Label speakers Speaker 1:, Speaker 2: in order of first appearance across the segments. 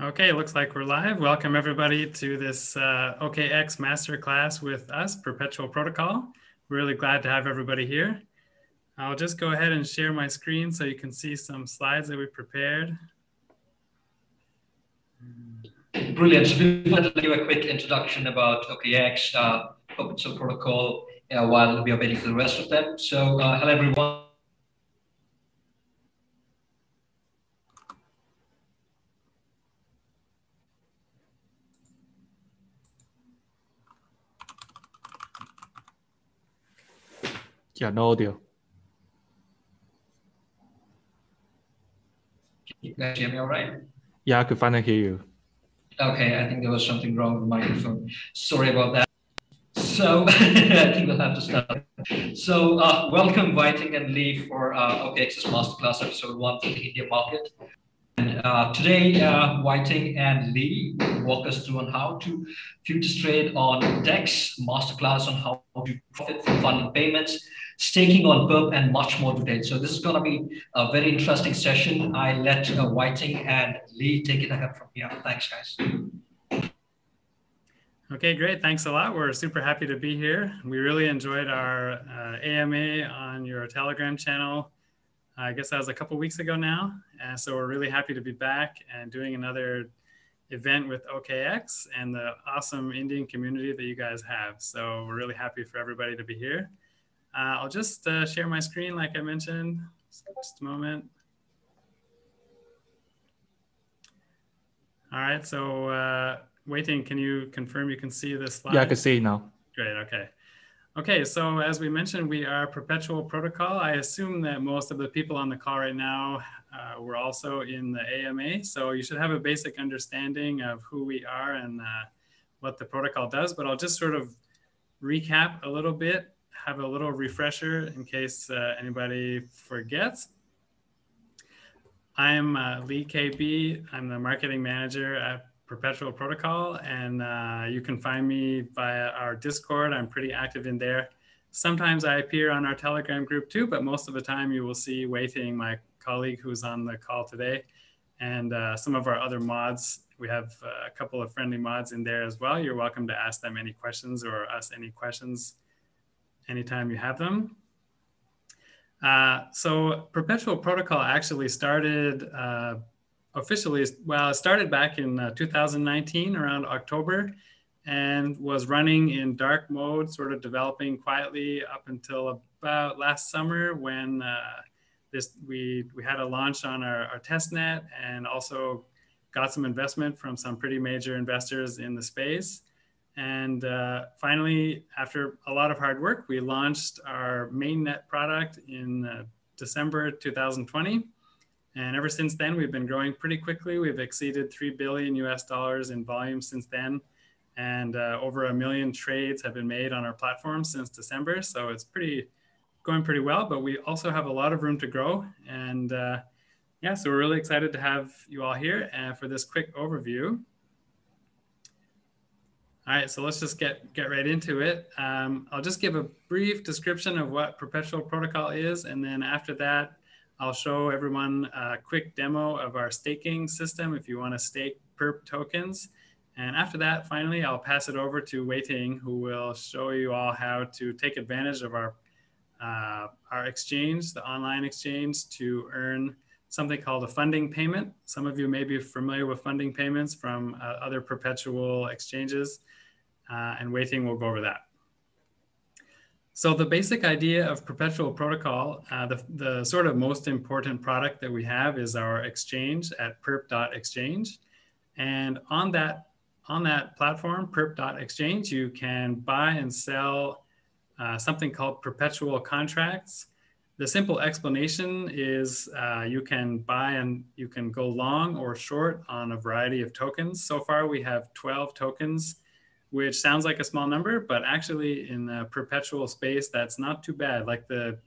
Speaker 1: Okay, it looks like we're live. Welcome everybody to this uh, OKX masterclass with us, Perpetual Protocol. Really glad to have everybody here. I'll just go ahead and share my screen so you can see some slides that we prepared.
Speaker 2: Brilliant. So we wanted to give a quick introduction about OKX, uh, Perpetual Protocol, uh, while we are waiting for the rest of them. So uh, hello everyone.
Speaker 3: Yeah, no audio.
Speaker 2: You guys hear me all right?
Speaker 3: Yeah, I could finally hear you.
Speaker 2: Okay, I think there was something wrong with the microphone. Sorry about that. So I think we'll have to start. So uh, welcome Wai-Ting and Lee for uh, OKX's Masterclass episode one for the India market. And uh, today, uh, Wai-Ting and Lee walk us through on how to futures trade on DEX, masterclass on how to profit from funding payments, staking on Perp, and much more today. So this is going to be a very interesting session. I let uh, Wai-Ting and Lee take it ahead from here. Thanks, guys.
Speaker 1: Okay, great. Thanks a lot. We're super happy to be here. We really enjoyed our uh, AMA on your Telegram channel. I guess that was a couple weeks ago now. And so we're really happy to be back and doing another event with OKX and the awesome Indian community that you guys have. So we're really happy for everybody to be here. Uh, I'll just uh, share my screen like I mentioned. Just a moment. All right, so uh, Wai-Ting, can you confirm you can see this slide?
Speaker 3: Yeah, I can see it now.
Speaker 1: Great, okay. Okay, so as we mentioned, we are Perpetual Protocol. I assume that most of the people on the call right now uh, were also in the AMA, so you should have a basic understanding of who we are and uh, what the protocol does, but I'll just sort of recap a little bit have a little refresher in case uh, anybody forgets. I'm uh, Lee KB. I'm the marketing manager at Perpetual Protocol, and uh, you can find me via our Discord. I'm pretty active in there. Sometimes I appear on our Telegram group too, but most of the time you will see Wai-Ting, my colleague who's on the call today, and uh, some of our other mods. We have uh, a couple of friendly mods in there as well. You're welcome to ask them any questions or us any questions anytime you have them. Uh, so Perpetual Protocol actually started uh, officially, well, it started back in uh, 2019 around October and was running in dark mode, sort of developing quietly up until about last summer when uh, this we, we had a launch on our, our test net and also got some investment from some pretty major investors in the space. And uh, finally, after a lot of hard work, we launched our mainnet product in uh, December 2020. And ever since then, we've been growing pretty quickly. We've exceeded 3 billion US dollars in volume since then. And uh, over a million trades have been made on our platform since December. So it's pretty going pretty well, but we also have a lot of room to grow. And uh, yeah, so we're really excited to have you all here uh, for this quick overview. All right, so let's just get, get right into it. Um, I'll just give a brief description of what Perpetual Protocol is, and then after that, I'll show everyone a quick demo of our staking system if you want to stake perp tokens. And after that, finally, I'll pass it over to Wai-Ting, who will show you all how to take advantage of our, uh, our exchange, the online exchange, to earn something called a funding payment. Some of you may be familiar with funding payments from uh, other perpetual exchanges uh, and Wei-Ting will go over that. So the basic idea of perpetual protocol, uh, the, the sort of most important product that we have is our exchange at perp.exchange. And on that, on that platform, perp.exchange, you can buy and sell uh, something called perpetual contracts. The simple explanation is uh, you can buy and you can go long or short on a variety of tokens. So far, we have 12 tokens which sounds like a small number, but actually in the perpetual space, that's not too bad. Like the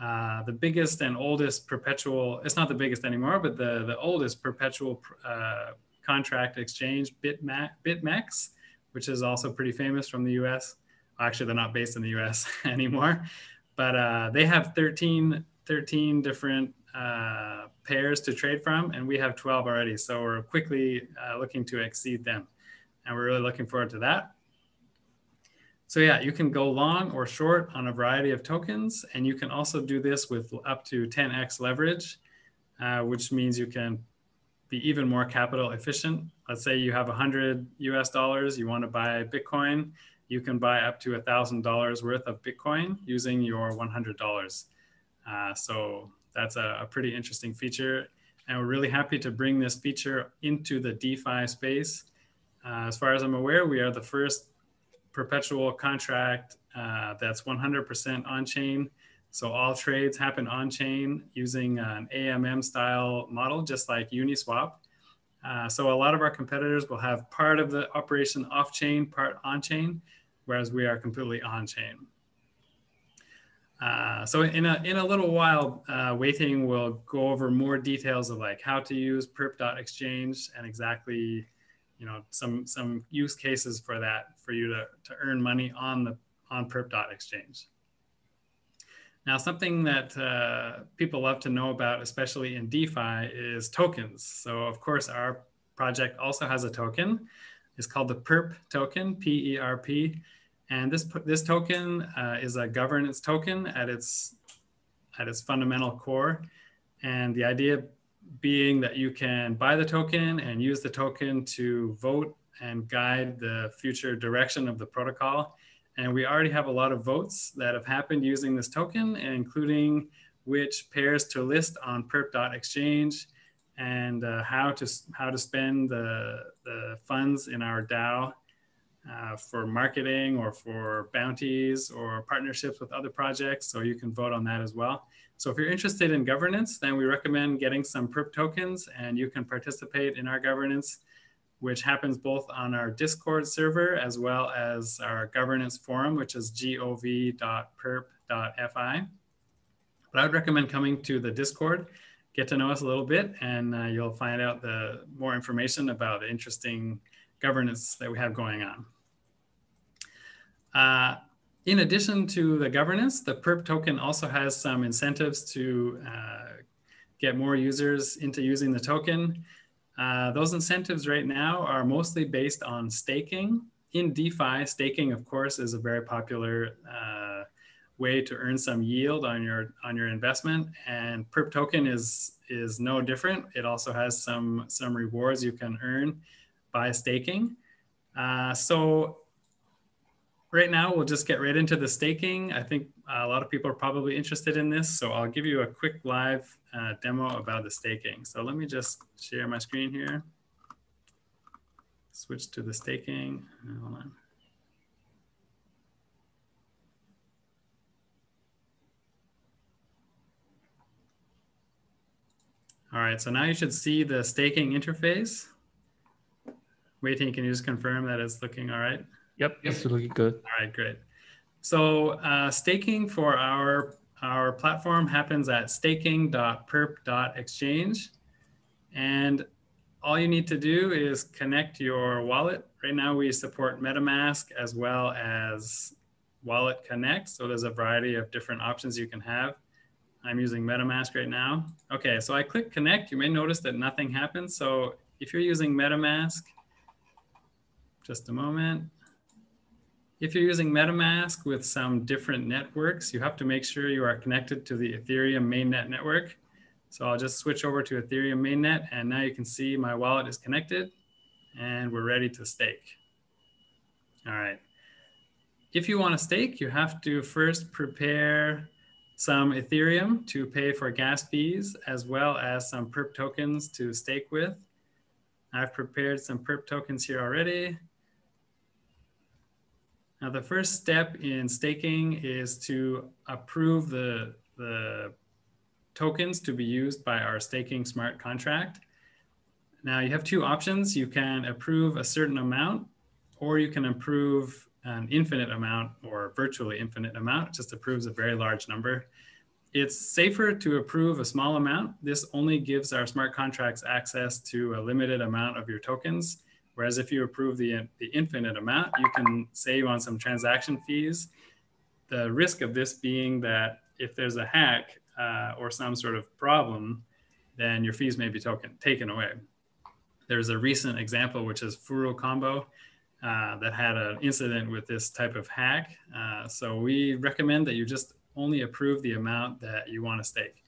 Speaker 1: uh, the biggest and oldest perpetual, it's not the biggest anymore, but the, the oldest perpetual uh, contract exchange, BitMa- BitMEX, which is also pretty famous from the US. Actually, they're not based in the US anymore, but uh, they have 13, 13 different uh, pairs to trade from, and we have 12 already. So we're quickly uh, looking to exceed them. And we're really looking forward to that. So yeah, you can go long or short on a variety of tokens, and you can also do this with up to 10x leverage, uh, which means you can be even more capital efficient. Let's say you have 100 US dollars, you want to buy Bitcoin, you can buy up to $1,000 worth of Bitcoin using your $100. Uh, so that's a, a, pretty interesting feature. And we're really happy to bring this feature into the DeFi space. Uh, as far as I'm aware, we are the first perpetual contract uh, that's 100% on chain. So all trades happen on chain using an AMM style model, just like Uniswap. Uh, so a lot of our competitors will have part of the operation off chain, part on chain whereas we are completely on chain. Uh, so in a, in a little while, uh, Wei-Ting will go over more details of like how to use perp.exchange and exactly, you know, some, some use cases for that, for you to, to earn money on the, on perp.exchange. Now, something that uh, people love to know about, especially in DeFi, is tokens. So of course, our project also has a token It's called the PERP token, P-E-R-P. And this, this token uh, is a governance token at its, at its fundamental core. And the idea being that you can buy the token and use the token to vote and guide the future direction of the protocol. And we already have a lot of votes that have happened using this token, including which pairs to list on perp.exchange and uh, how to how to spend the, the funds in our DAO uh, for marketing or for bounties or partnerships with other projects. So you can vote on that as well. So if you're interested in governance, then we recommend getting some perp tokens and you can participate in our governance, which happens both on our Discord server as well as our governance forum, which is gov.perp.fi. But I would recommend coming to the Discord get to know us a little bit, and uh, you'll find out the more information about the interesting governance that we have going on. Uh, in addition to the governance, the PERP token also has some incentives to uh, get more users into using the token. Uh, those incentives right now are mostly based on staking. In DeFi, staking, of course, is a very popular uh, way to earn some yield on your on your investment. And Perp token is is no different. It also has some some rewards you can earn by staking. Uh, so right now we'll just get right into the staking. I think a lot of people are probably interested in this. So I'll give you a quick live uh, demo about the staking. So let me just share my screen here. Switch to the staking. Hold on. All right, so now you should see the staking interface. Wei-Ting, can you just confirm that it's looking all right?
Speaker 3: Yep, it's looking good.
Speaker 1: All right, great. So uh, staking for our, our platform happens at staking.perp.exchange. And all you need to do is connect your wallet. Right now we support MetaMask as well as Wallet Connect. So there's a variety of different options you can have. I'm using MetaMask right now. Okay, so I click connect. You may notice that nothing happens. So if you're using MetaMask, just a moment. If you're using MetaMask with some different networks, you have to make sure you are connected to the Ethereum mainnet network. So I'll just switch over to Ethereum mainnet and now you can see my wallet is connected and we're ready to stake. All right. If you want to stake, you have to first prepare some Ethereum to pay for gas fees, as well as some perp tokens to stake with. I've prepared some perp tokens here already. Now, the first step in staking is to approve the, the tokens to be used by our staking smart contract. Now, you have two options. You can approve a certain amount, or you can approve an infinite amount or virtually infinite amount. It just approves a very large number. It's safer to approve a small amount. This only gives our smart contracts access to a limited amount of your tokens. Whereas if you approve the, the infinite amount, you can save on some transaction fees. The risk of this being that if there's a hack, uh, or some sort of problem, then your fees may be token, taken away. There's a recent example, which is Furucombo, uh, that had an incident with this type of hack. Uh, so we recommend that you just only approve the amount that you want to stake.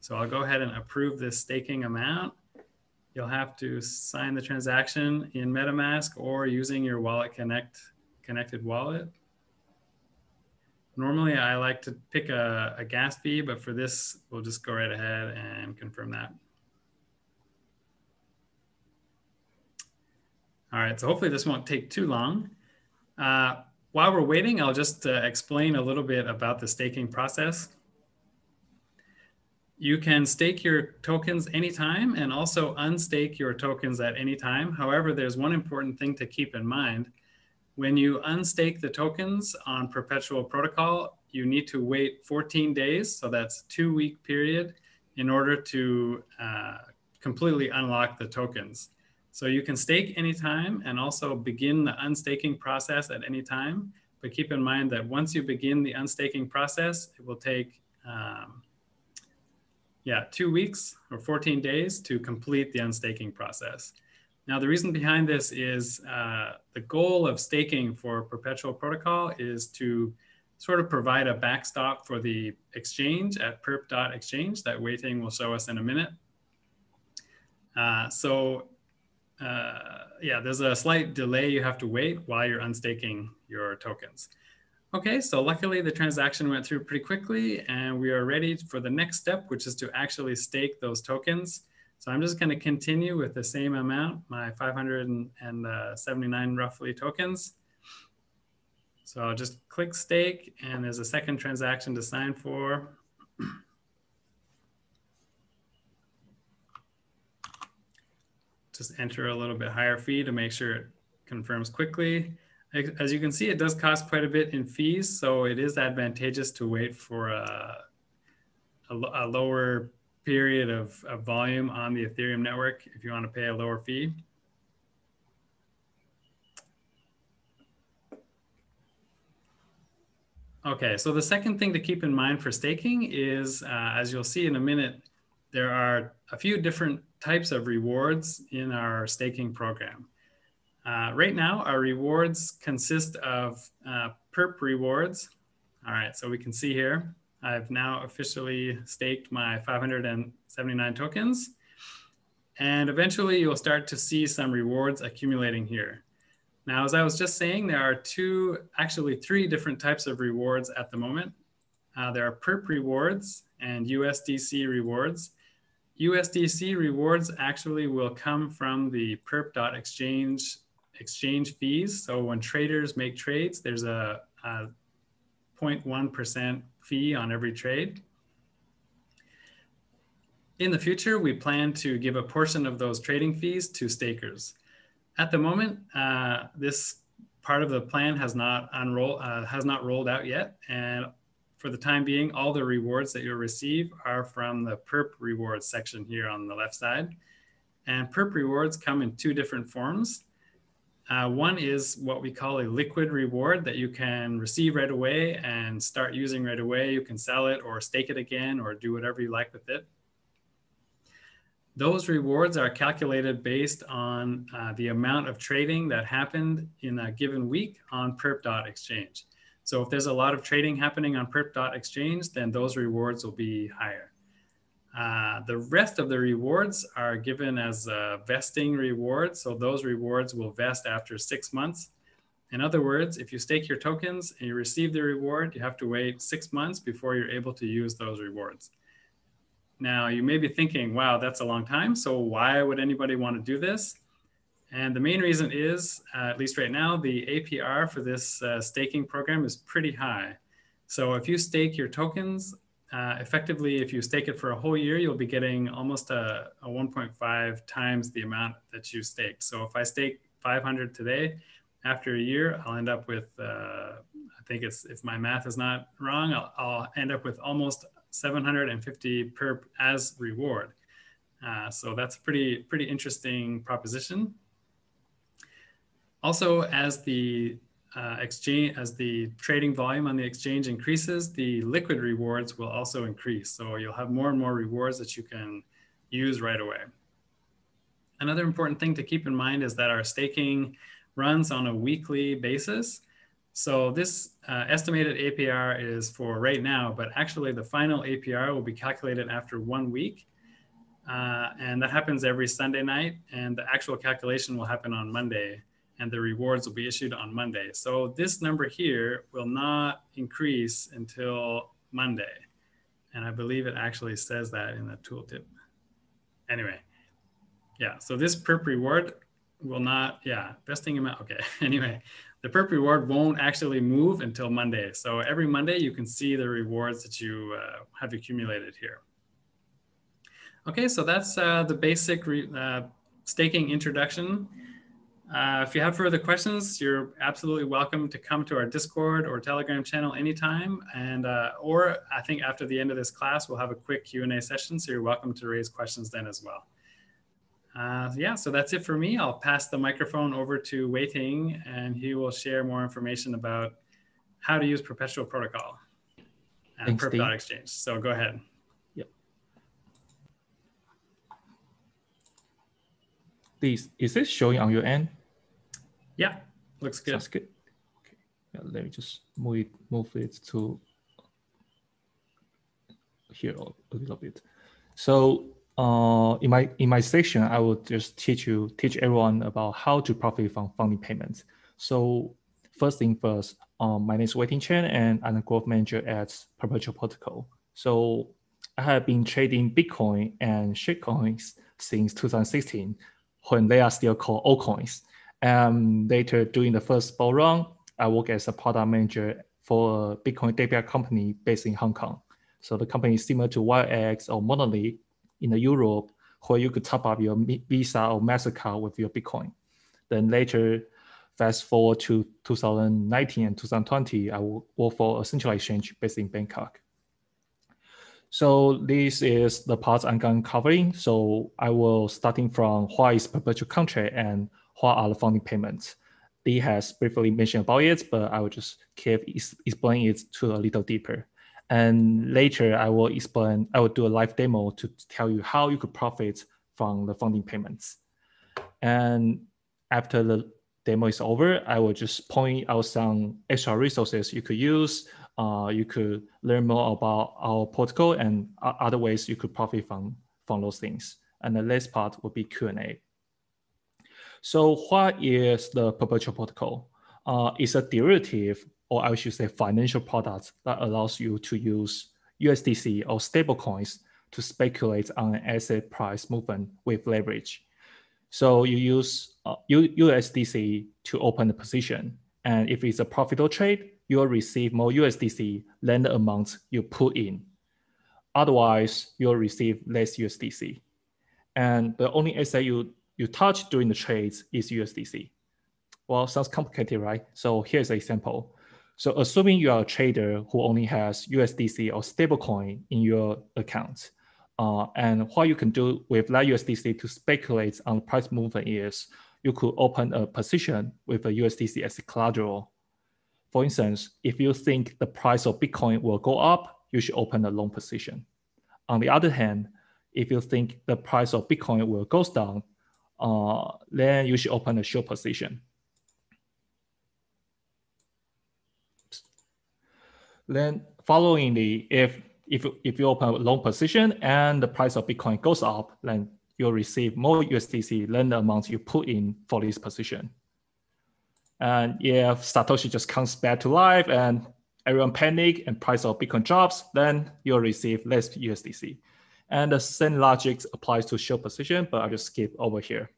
Speaker 1: So I'll go ahead and approve this staking amount. You'll have to sign the transaction in MetaMask or using your Wallet Connect connected wallet. Normally, I like to pick a, a gas fee, but for this, we'll just go right ahead and confirm that. All right, so hopefully this won't take too long. Uh, while we're waiting, I'll just uh, explain a little bit about the staking process. You can stake your tokens anytime and also unstake your tokens at any time. However, there's one important thing to keep in mind. When you unstake the tokens on Perpetual Protocol, you need to wait 14 days, so that's two week period, in order to uh, completely unlock the tokens. So you can stake anytime and also begin the unstaking process at any time. But keep in mind that once you begin the unstaking process, it will take, um, yeah, two weeks or 14 days to complete the unstaking process. Now, the reason behind this is uh, the goal of staking for Perpetual Protocol is to sort of provide a backstop for the exchange at perp.exchange that Wei-Ting will show us in a minute. Uh, so uh, yeah, there's a slight delay. You have to wait while you're unstaking your tokens. Okay, so luckily the transaction went through pretty quickly and we are ready for the next step, which is to actually stake those tokens. So I'm just gonna continue with the same amount, my 579 roughly tokens. So I'll just click stake and there's a second transaction to sign for. just enter a little bit higher fee to make sure it confirms quickly. As you can see, it does cost quite a bit in fees, so it is advantageous to wait for a, a, a lower period of, of volume on the Ethereum network if you want to pay a lower fee. Okay, so the second thing to keep in mind for staking is, uh, as you'll see in a minute, there are a few different types of rewards in our staking program. Uh, right now, our rewards consist of uh, perp rewards. All right, so we can see here, I've now officially staked my 579 tokens. And eventually you'll start to see some rewards accumulating here. Now, as I was just saying, there are two, actually three different types of rewards at the moment. Uh, there are perp rewards and USDC rewards. USDC rewards actually will come from the perp.exchange exchange fees. So when traders make trades, there's a, a 0.1% fee on every trade. In the future, we plan to give a portion of those trading fees to stakers. At the moment, uh, this part of the plan has not unroll uh, has not rolled out yet, and for the time being, all the rewards that you'll receive are from the perp rewards section here on the left side. And perp rewards come in two different forms. Uh, one is what we call a liquid reward that you can receive right away and start using right away. You can sell it or stake it again or do whatever you like with it. Those rewards are calculated based on uh, the amount of trading that happened in a given week on perp.exchange. So if there's a lot of trading happening on perp.exchange, then those rewards will be higher. Uh, the rest of the rewards are given as a vesting rewards. So those rewards will vest after six months. In other words, if you stake your tokens and you receive the reward, you have to wait six months before you're able to use those rewards. Now, you may be thinking, wow, that's a long time. So why would anybody want to do this? And the main reason is, uh, at least right now, the APR for this uh, staking program is pretty high. So if you stake your tokens, uh, effectively, if you stake it for a whole year, you'll be getting almost a, a 1.5 times the amount that you staked. So if I stake 500 today, after a year, I'll end up with, uh, I think it's, if my math is not wrong, I'll, I'll end up with almost 750 per as reward. Uh, so that's a pretty, pretty interesting proposition. Also, as the uh, exchange as the trading volume on the exchange increases, the liquid rewards will also increase. So you'll have more and more rewards that you can use right away. Another important thing to keep in mind is that our staking runs on a weekly basis. So this uh, estimated APR is for right now, but actually the final APR will be calculated after one week. Uh, and that happens every Sunday night. And the actual calculation will happen on Monday and the rewards will be issued on Monday. So this number here will not increase until Monday. And I believe it actually says that in the tooltip. Anyway, yeah, so this perp reward will not, yeah, vesting amount, okay. anyway, the perp reward won't actually move until Monday. So every Monday you can see the rewards that you uh, have accumulated here. Okay, so that's uh, the basic uh, staking introduction. Uh, if you have further questions, you're absolutely welcome to come to our Discord or Telegram channel anytime. And uh, or I think after the end of this class, we'll have a quick Q&A session. So you're welcome to raise questions then as well. Uh, yeah, so that's it for me. I'll pass the microphone over to Wei Ting, and he will share more information about how to use Perpetual Protocol and Perp.exchange. So go ahead.
Speaker 3: Yep. This, is this showing on your end?
Speaker 1: Yeah, looks good.
Speaker 3: Sounds good. Okay, yeah, let me just move it, move it to here a little bit. So uh, in my in my section, I will just teach you teach everyone about how to profit from funding payments. So first thing first, um, my name is Wei Ting Chen, and I'm a growth manager at Perpetual Protocol. So I have been trading Bitcoin and shitcoins since 2016, when they are still called altcoins. And later, during the first bull run, I work as a product manager for a Bitcoin debit company based in Hong Kong. So the company is similar to Wirex or Monolith, in Europe where you could top up your Visa or MasterCard with your Bitcoin. Then later, fast forward to 2019 and 2020, I work for a central exchange based in Bangkok. So this is the parts I'm going to covering. So I will starting from what is perpetual contract and what are the funding payments. Lee has briefly mentioned about it, but I will just keep explaining it to a little deeper. And later I will explain, I will do a live demo to tell you how you could profit from the funding payments. And after the demo is over, I will just point out some extra resources you could use. Uh, you could learn more about our protocol and other ways you could profit from, from those things. And the last part will be Q&A. So what is the perpetual protocol? Uh, it's a derivative or I should say financial product that allows you to use USDC or stablecoins to speculate on an asset price movement with leverage. So you use uh, USDC to open the position. And if it's a profitable trade, you'll receive more USDC than the amount you put in. Otherwise, you'll receive less USDC. And the only asset you, you touch during the trades is USDC. Well, sounds complicated, right? So here's an example. So assuming you are a trader who only has USDC or stablecoin in your account, uh, and what you can do with that USDC to speculate on price movement is you could open a position with a USDC as a collateral. For instance, if you think the price of Bitcoin will go up, you should open a long position. On the other hand, if you think the price of Bitcoin will go down, uh, then you should open a short position. Then followingly, if if if you open a long position and the price of Bitcoin goes up, then you'll receive more USDC than the amount you put in for this position. And if Satoshi just comes back to life and everyone panic and price of Bitcoin drops, then you'll receive less USDC. And the same logic applies to short position, but I'll just skip over here.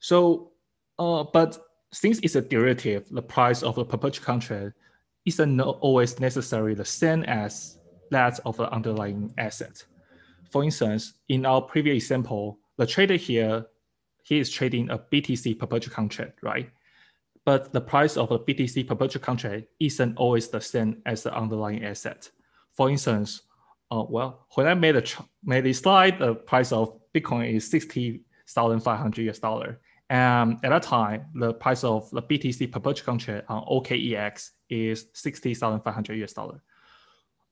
Speaker 3: So, uh, but since it's a derivative, the price of a perpetual contract isn't always necessarily the same as that of the underlying asset. For instance, in our previous example, the trader here, he is trading a BTC perpetual contract, right? But the price of a BTC perpetual contract isn't always the same as the underlying asset. For instance, uh, well, when I made a made this slide, the price of Bitcoin is sixty thousand five hundred US dollar, And at that time, the price of the BTC perpetual contract on OKEX is 60,500 US dollar.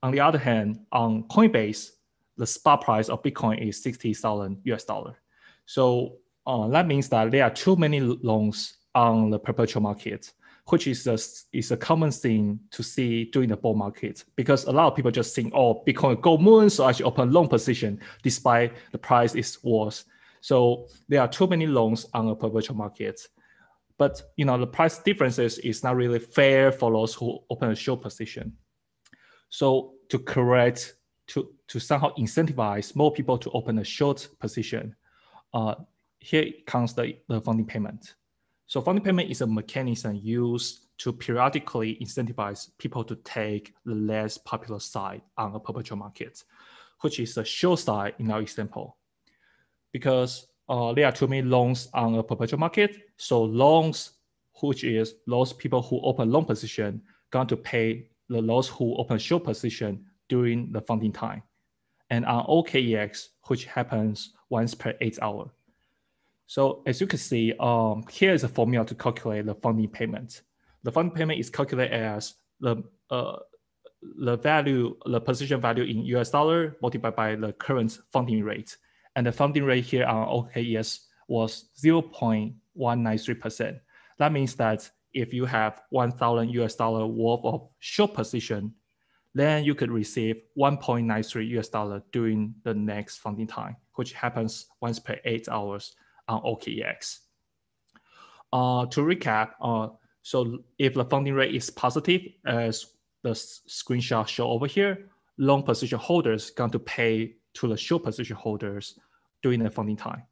Speaker 3: On the other hand, on Coinbase, the spot price of Bitcoin is 60,000 US dollar. So uh, that means that there are too many loans on the perpetual market, which is a, is a common thing to see during the bull market because a lot of people just think, oh, Bitcoin go moon, so I should open a long position despite the price is worse. So there are too many loans on a perpetual market. But you know the price differences is not really fair for those who open a short position. So to correct, to, to somehow incentivize more people to open a short position, uh, here comes the, the funding payment. So funding payment is a mechanism used to periodically incentivize people to take the less popular side on a perpetual market, which is the short side in our example because uh, there are too many loans on a perpetual market. So loans, which is those people who open long position, going to pay the those who open short position during the funding time. And on OKEX, which happens once per eight hour. So as you can see, um, here is a formula to calculate the funding payment. The funding payment is calculated as the uh, the value, the position value in US dollar multiplied by the current funding rate and the funding rate here on OKEX was 0.193%. That means that if you have 1,000 US dollar worth of short position, then you could receive 1.93 US dollar during the next funding time, which happens once per eight hours on OKEX. Uh, to recap, uh, so if the funding rate is positive, as the screenshot show over here, long position holders going to pay to the short position holders during the funding time.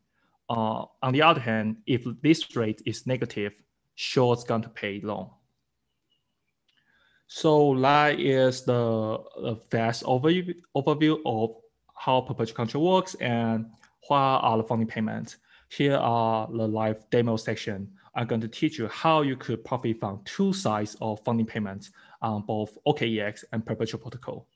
Speaker 3: Uh, on the other hand, if this rate is negative, short's going to pay long. So that is the, the fast overview, overview of how perpetual contract works and what are the funding payments. Here are the live demo section. I'm going to teach you how you could profit from two sides of funding payments on both OKEX and perpetual protocol.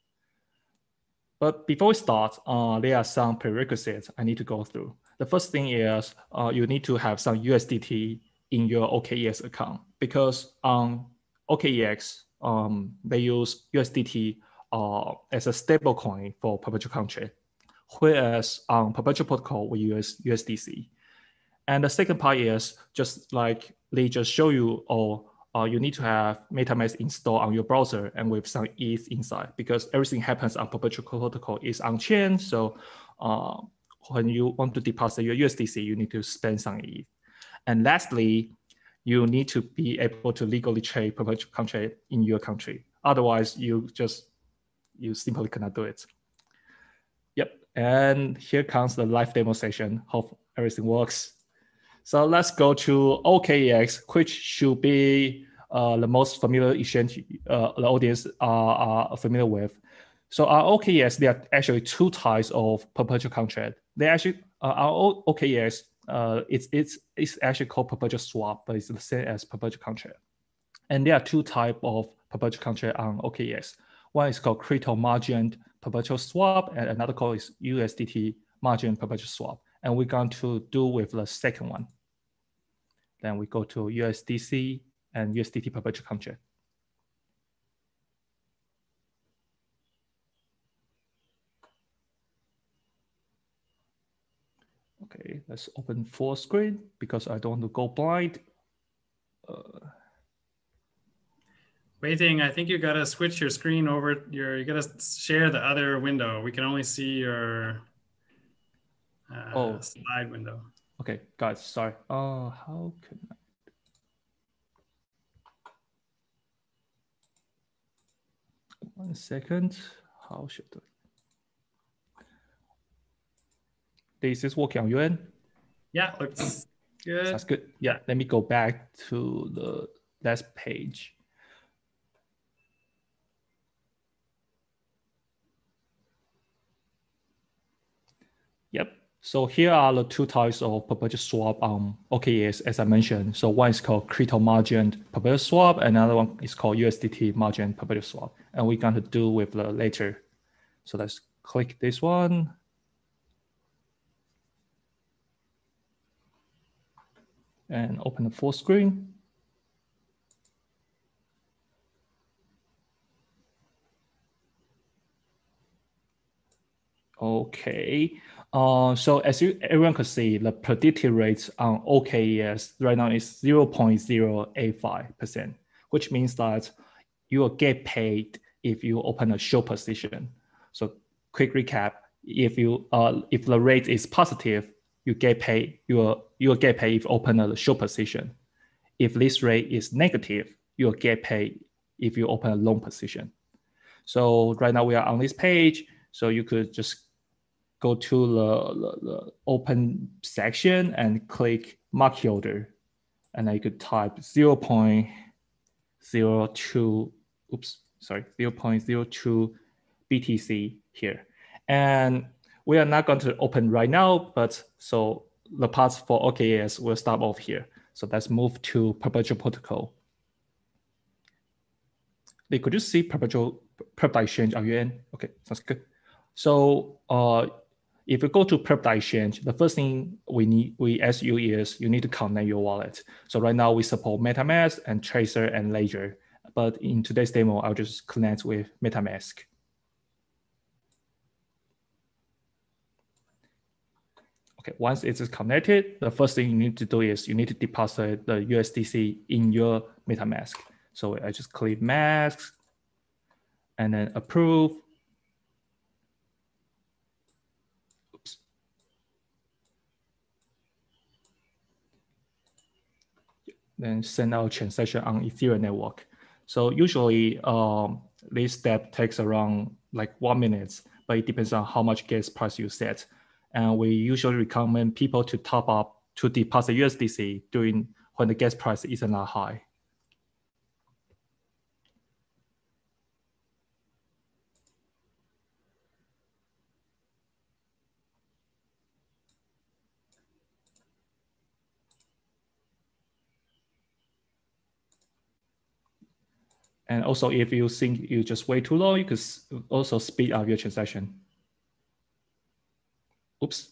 Speaker 3: But before we start, uh, there are some prerequisites I need to go through. The first thing is uh, you need to have some USDT in your OKEX account because on OKEX, um, they use USDT uh, as a stable coin for perpetual contract, whereas on perpetual protocol, we use USDC. And the second part is just like they just show you, or uh, you need to have MetaMask installed on your browser and with some ETH inside because everything happens on perpetual protocol is on chain. So uh, when you want to deposit your USDC, you need to spend some ETH. And lastly, you need to be able to legally trade perpetual contract in your country. Otherwise, you just you simply cannot do it. Yep. And here comes the live demo session. Hope everything works. So let's go to OKEX, which should be uh, the most familiar exchange uh, the audience are, are, familiar with. So our OKEX, there are actually two types of perpetual contract. They actually uh, our OKEX, uh, it's it's it's actually called perpetual swap, but it's the same as perpetual contract. And there are two type of perpetual contract on OKEX. One is called crypto margin perpetual swap, and another called is USDT margin perpetual swap and we're going to do with the second one. Then we go to USDC and USDT perpetual contract. Okay, let's open full screen because I don't want to go blind. Uh,
Speaker 1: Wei-Ting, I think you gotta switch your screen over. Your you gotta share the other window. We can only see your uh, oh. slide window.
Speaker 3: Okay, guys, sorry. Oh, how can I? One second. How should I? This is working on your end?
Speaker 1: Yeah, looks good.
Speaker 3: That's good. Yeah, let me go back to the last page. Yep. So here are the two types of perpetual swap on OKEX, as I mentioned. So one is called crypto margin perpetual swap, another one is called USDT margin perpetual swap. And we're going to do with the later. So let's click this one. and open the full screen. Okay. Uh, so as you everyone can see, the predicted rates on OKEX right now is 0.085%, which means that you will get paid if you open a short position. So quick recap, if you uh, if the rate is positive, you get paid, you will, you will get paid if you open a short position. If this rate is negative, you will get paid if you open a long position. So right now we are on this page, so you could just go to the, the, the open section and click market order. And I could type 0 0.02, oops, sorry, 0 0.02 BTC here. And we are not going to open right now, but so the parts for OKEX will start off here. So let's move to perpetual protocol. Could you see perpetual perp exchange? In? Okay, sounds good. So uh, if you go to Perp Exchange, the first thing we need we ask you is you need to connect your wallet. So right now we support MetaMask and Trezor and Ledger, but in today's demo, I'll just connect with MetaMask. Okay, once it is connected, the first thing you need to do is you need to deposit the USDC in your MetaMask. So I just click Mask and then approve then send out transaction on Ethereum network. So usually um, this step takes around like one minute, but it depends on how much gas price you set. And we usually recommend people to top up to deposit USDC during when the gas price isn't that high. And also, if you think you just wait too long, you could also speed up your transaction. Oops.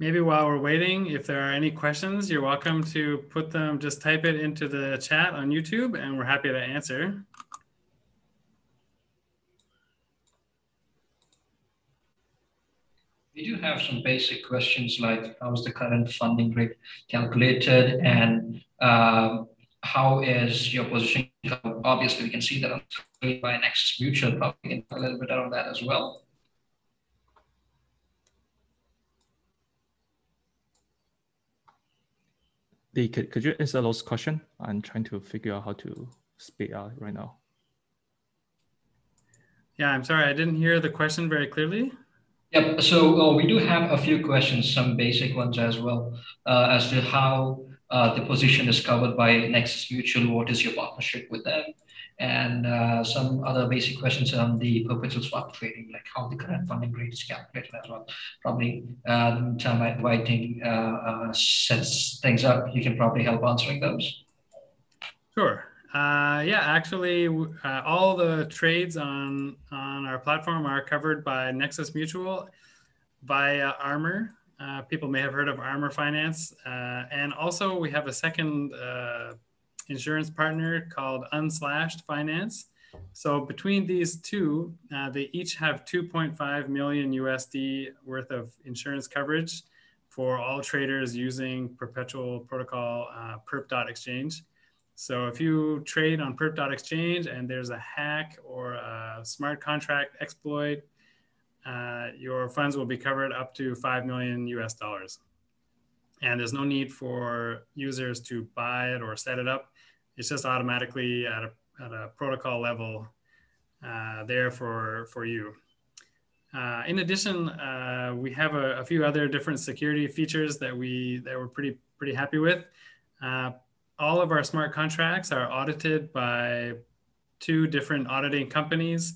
Speaker 1: Maybe while we're waiting, if there are any questions, you're welcome to put them, just type it into the chat on YouTube and we're happy to answer.
Speaker 2: We do have some basic questions like how is the current funding rate calculated and uh, how is your position? Obviously, we can see that by Nexus Mutual. Probably a little bit on that as well.
Speaker 3: Lee, could, could you answer those questions? I'm trying to figure out how to speak out right now.
Speaker 1: Yeah, I'm sorry, I didn't hear the question very clearly.
Speaker 2: Yep. So uh, we do have a few questions, some basic ones as well, uh, as to how uh, the position is covered by Nexus Mutual. What is your partnership with them? And uh, some other basic questions on the perpetual swap trading, like how the current funding rate is calculated as well. Probably uh, time writing uh, uh, sets things up. You can probably help answering those.
Speaker 1: Sure. Uh, yeah, actually, uh, all the trades on on our platform are covered by Nexus Mutual via Armor. Uh, people may have heard of Armor Finance, uh, and also we have a second uh, insurance partner called Unslashed Finance. So between these two, uh, they each have 2.5 million USD worth of insurance coverage for all traders using perpetual protocol uh, perp.exchange. So if you trade on perp.exchange and there's a hack or a smart contract exploit, uh, your funds will be covered up to 5 million US dollars. And there's no need for users to buy it or set it up it's just automatically at a, at a protocol level uh, there for, for you. Uh, in addition, uh, we have a, a, few other different security features that we that we're pretty pretty happy with. Uh, all of our smart contracts are audited by two different auditing companies.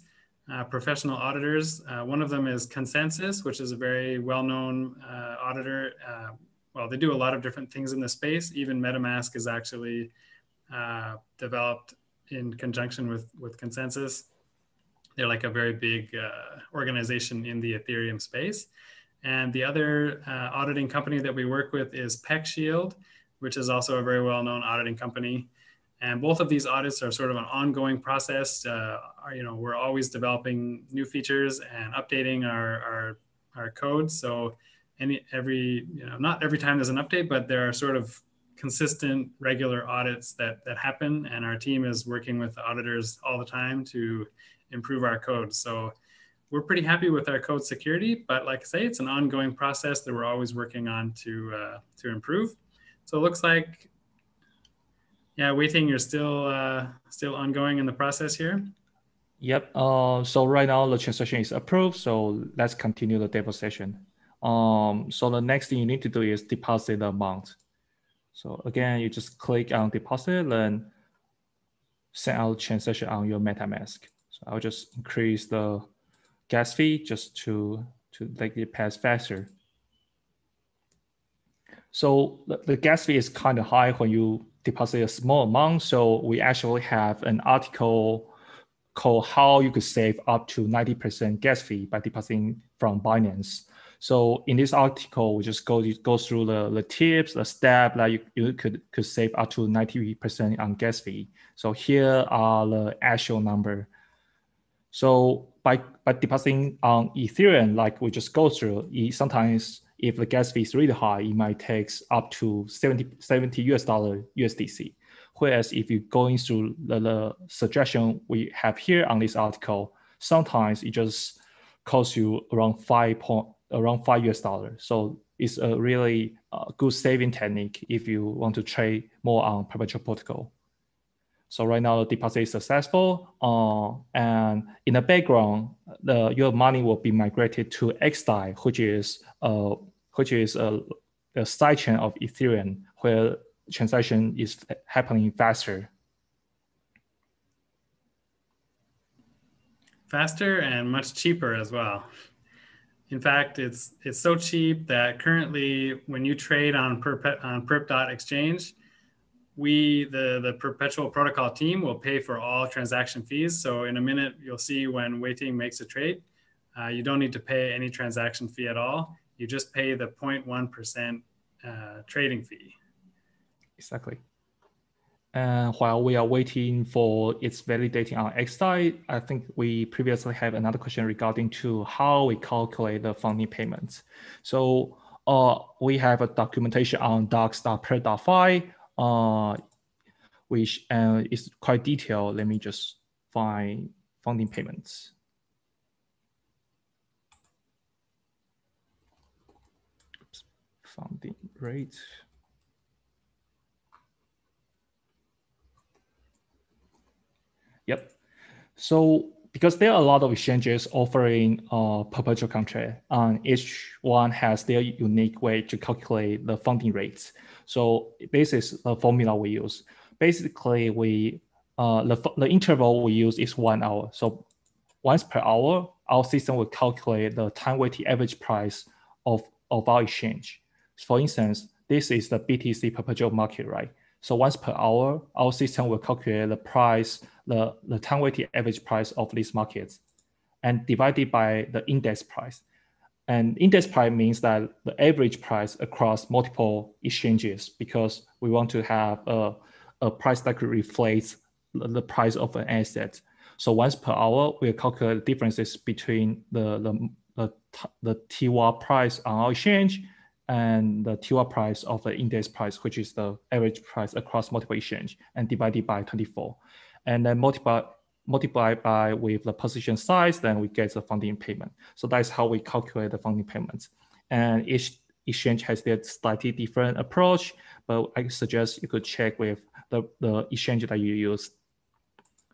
Speaker 1: uh, professional auditors. Uh, one of them is ConsenSys, which is a very well-known uh, auditor. Well, they do a lot of different things in the space. Even MetaMask is actually uh, developed in conjunction with, with ConsenSys. They're like a very big uh, organization in the Ethereum space. And the other auditing company that we work with is PeckShield, which is also a very well-known auditing company. And both of these audits are sort of an ongoing process. Uh, you know, we're always developing new features and updating our, our, our code. So any, every, you know, not every time there's an update, but there are sort of consistent regular audits that, that happen. And our team is working with auditors all the time to improve our code. So we're pretty happy with our code security, but like I say, it's an ongoing process that we're always working on to, uh, to improve. So it looks like yeah, waiting. You're still uh, still ongoing in the process here.
Speaker 3: Yep. Uh, so right now the transaction is approved. So let's continue the demo session. Um, so the next thing you need to do is deposit the amount. So again, you just click on deposit, then send out transaction on your MetaMask. So I'll just increase the gas fee just to to make it pass faster. So the, the gas fee is kind of high when you deposit a small amount. So we actually have an article called how you could save up to 90% gas fee by depositing from Binance. So in this article, we just go go through the, the tips, the step that you, you could, could save up to 90% on gas fee. So here are the actual number. So by, by depositing on Ethereum, like we just go through, sometimes if the gas fee is really high, it might take up to 70, 70 US dollar USDC. Whereas if you're going through the, the suggestion we have here on this article, sometimes it just costs you around five point around five US dollars. So it's a really uh, good saving technique if you want to trade more on perpetual protocol. So right now the deposit is successful, uh, and in the background, the, your money will be migrated to XDAI, which is uh, which is a, a sidechain of Ethereum where transaction is happening faster.
Speaker 1: Faster and much cheaper as well. In fact, it's it's so cheap that currently, when you trade on Perp on Perp.exchange, we the the perpetual protocol team will pay for all transaction fees. So in a minute, you'll see when Wei-Ting makes a trade, uh, you don't need to pay any transaction fee at all you just pay the 0.1% uh, trading fee.
Speaker 3: Exactly. And while we are waiting for its validating on XDAI, I think we previously have another question regarding to how we calculate the funding payments. So uh, we have a documentation on docs.perp.fi, uh, which uh, is quite detailed. Let me just find funding payments. funding rate. Yep. So because there are a lot of exchanges offering uh, perpetual contract, and each one has their unique way to calculate the funding rates. So this is the formula we use. Basically, we uh, the, the interval we use is one hour. So once per hour, our system will calculate the time weighted average price of, of our exchange. For instance, this is the BTC perpetual market, right? So once per hour, our system will calculate the price, the, the time weighted average price of these markets and divided by the index price. And index price means that the average price across multiple exchanges because we want to have a, a price that reflects the price of an asset. So once per hour, we calculate differences between the, the, the, the TWAP price on our exchange and the TWAP price of the index price, which is the average price across multiple exchange, and divided by 24. And then multiply multiply by with the position size, then we get the funding payment. So that's how we calculate the funding payments. And each exchange has their slightly different approach, but I suggest you could check with the, the exchange that you use.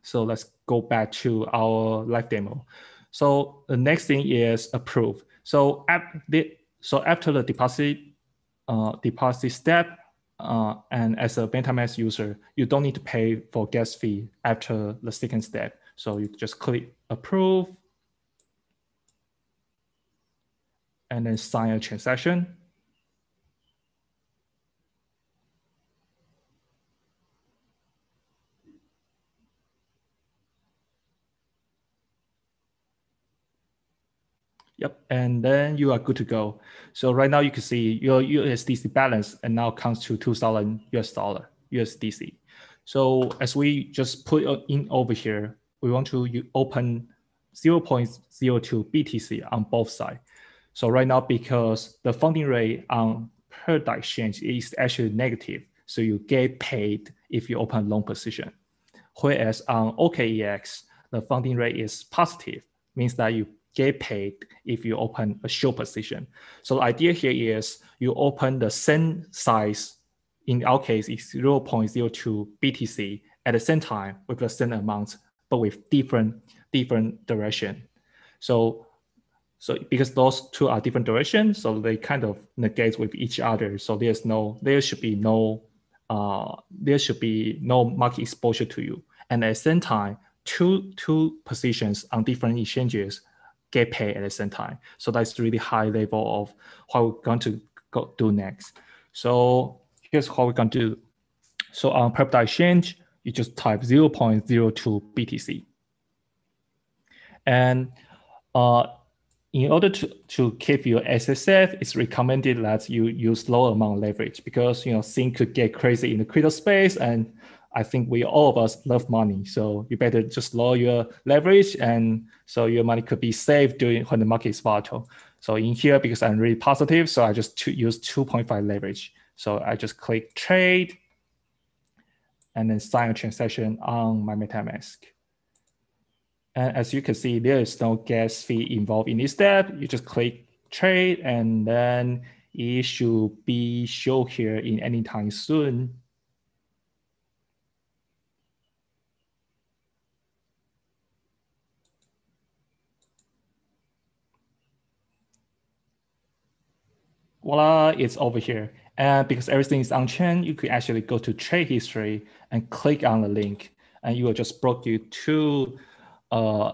Speaker 3: So let's go back to our live demo. So the next thing is approve. So the so after the deposit uh, deposit step, uh, and as a MetaMask user, you don't need to pay for gas fee after the second step. So you just click approve and then sign a transaction. Yep, and then you are good to go. So right now you can see your USDC balance and now comes to 2000 US dollar USDC. So as we just put in over here, we want to open 0.02 BTC on both sides. So right now, because the funding rate on Paradise Exchange is actually negative, so you get paid if you open long position. Whereas on OKEX, the funding rate is positive, means that you get paid if you open a short position. So the idea here is you open the same size, in our case, it's 0.02 BTC at the same time with the same amount, but with different different direction. So so because those two are different directions, so they kind of negate with each other. So there's no there should be no uh, there should be no market exposure to you. And at the same time, two two positions on different exchanges get paid at the same time. So that's really high level of what we're going to go do next. So here's what we're going to do. So on Paradise Exchange, you just type 0.02 BTC. And uh, in order to, to keep your SSF, it's recommended that you use low amount leverage because you know things could get crazy in the crypto space and I think we all of us love money. So you better just lower your leverage and so your money could be saved during when the market is volatile. So in here, because I'm really positive, so I just use 2.5 leverage. So I just click trade and then sign a transaction on my MetaMask. And as you can see, there is no gas fee involved in this step. You just click trade and then it should be show here in any time soon. Voila, it's over here. And because everything is on chain, you could actually go to trade history and click on the link, and you will just brought you to uh,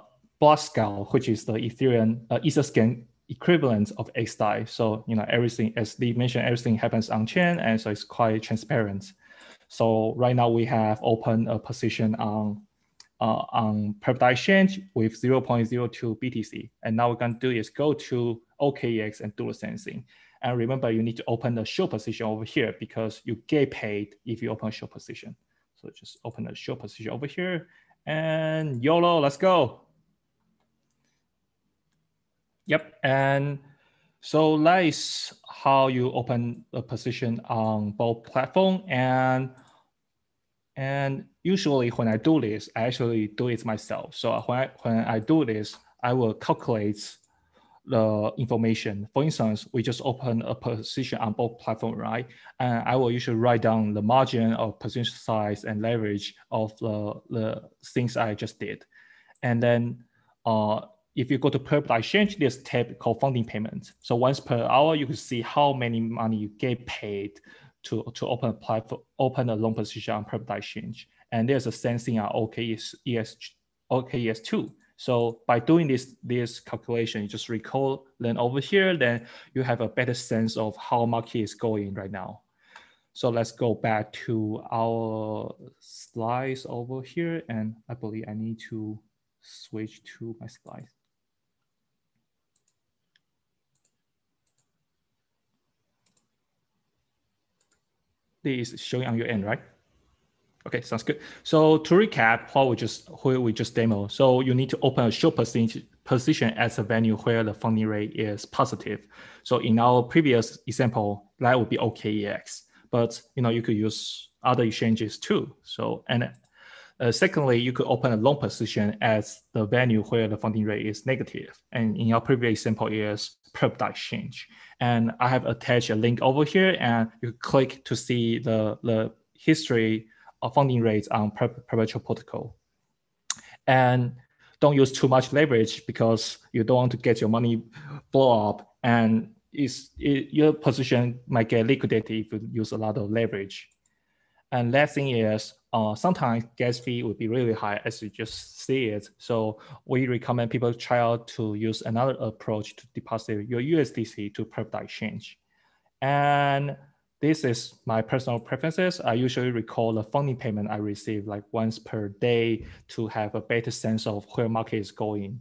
Speaker 3: which is the Ethereum uh, Etherscan equivalent of XDAI. So you know everything, as Lee mentioned, everything happens on chain, and so it's quite transparent. So right now we have opened a position on uh, on Paradise Exchange with 0.02 BTC, and now we're going to do is go to OKEX and do the same thing. And remember, you need to open the short position over here because you get paid if you open a short position. So just open the short position over here and YOLO, let's go. Yep, and so that is how you open a position on both platform and and usually when I do this, I actually do it myself. So when I, when I do this, I will calculate the information. For instance, we just open a position on both platform, right? And I will usually write down the margin of position size and leverage of the, the things I just did. And then uh, if you go to Perp exchange, there's tab called funding payment. So once per hour, you can see how many money you get paid to, to open a platform, open a loan position on Perp exchange. And there's a same thing on OKEX, ES, OKES2. So by doing this, this calculation, you just recall then over here, then you have a better sense of how market is going right now. So let's go back to our slides over here. And I believe I need to switch to my slides. This is showing on your end, right? Okay, sounds good. So to recap, what we just what we just demo. So you need to open a short position position as a venue where the funding rate is positive. So in our previous example, that would be OKEX. But you know you could use other exchanges too. So and uh, secondly, you could open a long position as the venue where the funding rate is negative. And in our previous example is Perp exchange. And I have attached a link over here, and you click to see the the history funding rates on perpetual protocol. And don't use too much leverage because you don't want to get your money blow up and it's, it, your position might get liquidated if you use a lot of leverage. And last thing is uh, sometimes gas fee would be really high as you just see it. So we recommend people try out to use another approach to deposit your USDC to private exchange. And this is my personal preferences. I usually recall the funding payment I receive like once per day to have a better sense of where the market is going.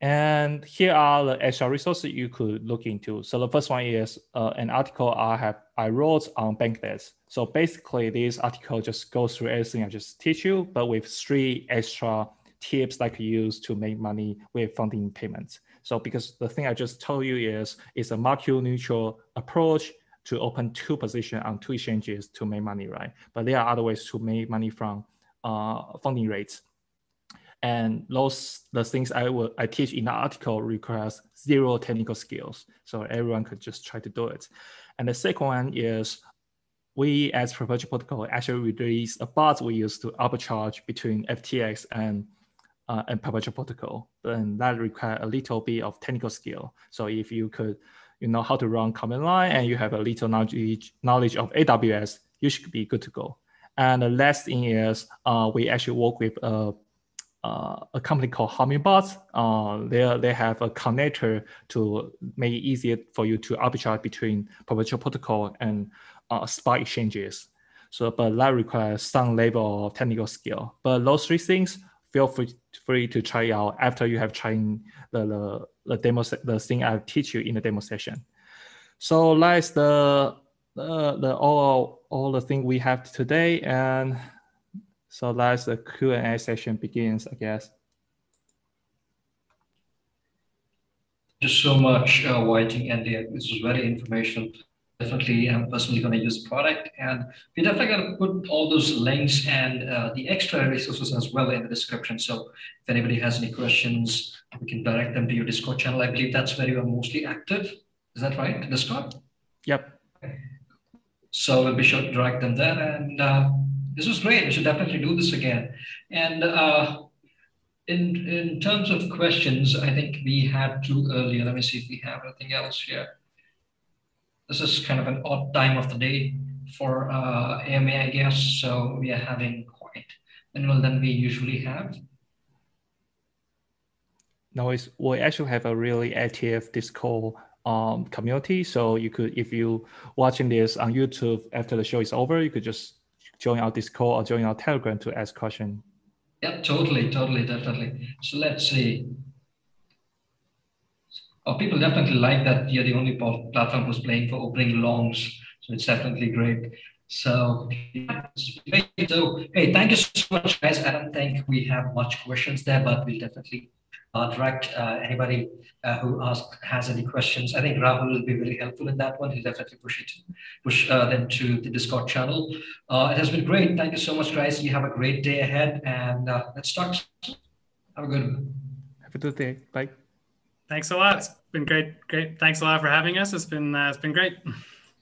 Speaker 3: And here are the extra resources you could look into. So the first one is uh, an article I have I wrote on Bankless. So basically, this article just goes through everything I just teach you, but with three extra tips that you use to make money with funding payments. So because the thing I just told you is it's a market neutral approach to open two positions on two exchanges to make money, right? But there are other ways to make money from uh, funding rates. And those the things I will I teach in the article requires zero technical skills, so everyone could just try to do it. And the second one is we as Perpetual Protocol actually release a bot we use to arbitrage between FTX and uh, and Perpetual Protocol, and that require a little bit of technical skill. So if you could, you know how to run command line and you have a little knowledge knowledge of AWS, you should be good to go. And the last thing is uh, we actually work with a uh, a company called Hummingbot. Uh, they they have a connector to make it easier for you to arbitrage between perpetual protocol and uh, exchanges. So, but that requires some level of technical skill. But those three things, feel free, free to try out after you have tried the, the, the demo, the thing I teach you in the demo session. So that's the, the, the all, all the thing we have today. And so that's the Q&A session begins, I guess.
Speaker 2: Thank you so much, uh, Wei-Ting and This was very informational. Definitely, I'm personally going to use the product, and we're definitely going to put all those links and uh, the extra resources as well in the description. So if anybody has any questions, we can direct them to your Discord channel. I believe that's where you are mostly active. Is that right, Discord?
Speaker 3: Yep.
Speaker 2: So we'll be sure to direct them there, and uh, this was great. We should definitely do this again. And uh, in in terms of questions, I think we had two earlier. Let me see if we have anything else here. This is kind of an odd time of the day for uh, AMA, I guess. So we are having quite minimal than we usually have.
Speaker 3: No, it's, we actually have a really active Discord um, community. So you could, if you watching this on YouTube after the show is over, you could just join our Discord or join our Telegram to ask question.
Speaker 2: Yeah, totally, totally, definitely. So let's see. Oh, people definitely like that you're the only platform who's playing for opening longs. So it's definitely great. So, so hey, thank you so much, guys. I don't think we have much questions there, but we'll definitely uh, direct uh, anybody uh, who asks has any questions. I think Rahul will be really helpful in that one. He'll definitely push it, push uh, them to the Discord channel. Uh, it has been great. Thank you so much, guys. You have a great day ahead, and uh, let's start. Have a good one.
Speaker 3: Have a good day. Bye.
Speaker 1: Thanks a lot. It's been great. Great. Thanks a lot for having us. It's been uh, it's been great.